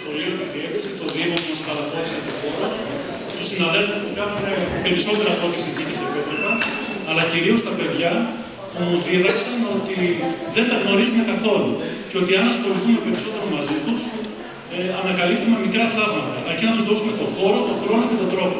σχολείο, τη διεύθυνση, το Δήμο που μας παραχώρησε το χώρο, τους συναδέλφους που κάνουν περισσότερα από ό,τι συνθήκες επέτρεπαν, αλλά κυρίως τα παιδιά που μου δίδαξαν ότι δεν τα γνωρίζουμε καθόλου και ότι αν ασχοληθούμε περισσότερο μαζί τους, ε, ανακαλύπτουμε μικρά θαύματα, αρκεί να τους δώσουμε το χώρο, τον χρόνο και τον τρόπο.